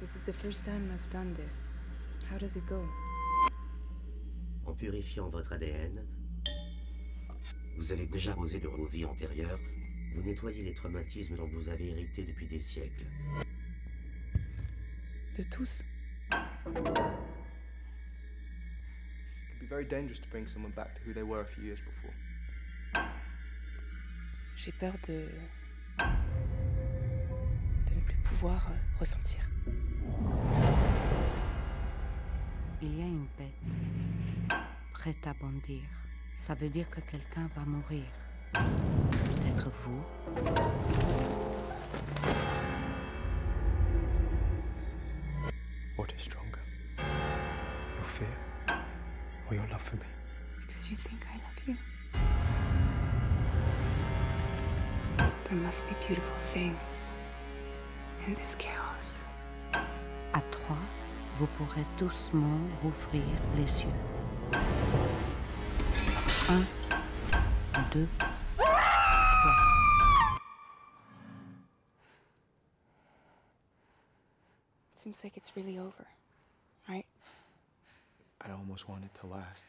This is the first time I've done this. How does it go? En purifiant votre ADN, vous avez déjà osé de vos vies antérieures, vous nettoyez les traumatismes dont vous avez hérité depuis des siècles. De tous. It can be very dangerous to bring someone back to who they were a few years before. J'ai peur de. de ne plus pouvoir euh, ressentir. Il y a une bête prête à bondir. Ça veut dire que quelqu'un va mourir. Peut-être vous, What is stronger? Your fear or your love for me? Because you think I love you. There must be beautiful things in this chaos. À trois, vous pourrez doucement rouvrir les yeux. Un, deux, It seems like it's really over, right? I almost want it to last.